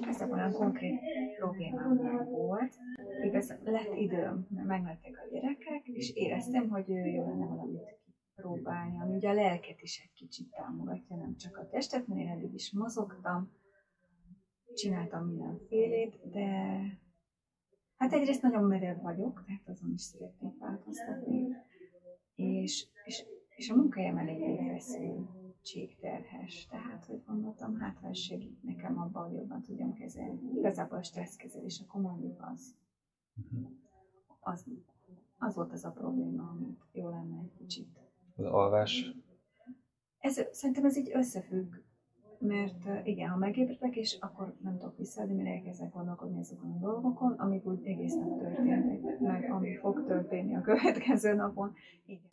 Ez olyan konkrét problémám nem volt. Igaz, lett időm, mert meglettek a gyerekek, és éreztem, hogy jó lenne valamit próbálni, ami ugye a lelket is egy kicsit támogatja, nem csak a testet, mert én eddig is mozogtam, csináltam mindenfélét, de hát egyrészt nagyon merev vagyok, tehát azon is szeretnék változtatni, és, és, és a munkahelyem elég feszültségterhes, tehát hogy gondoltam, hát ha segít nekem abban, hogy jobban tudjam kezelni. Igazából a stresszkezelés, a komoly az, mhm. az, az volt az a probléma, amit jó lenne egy kicsit az alvás? Ez, szerintem ez így összefügg, mert igen, ha megébredek, és akkor nem tudok visszaadni, mert elkezdek gondolkodni azokon a dolgokon, amik úgy egész nap történnek, meg ami fog történni a következő napon. Igen.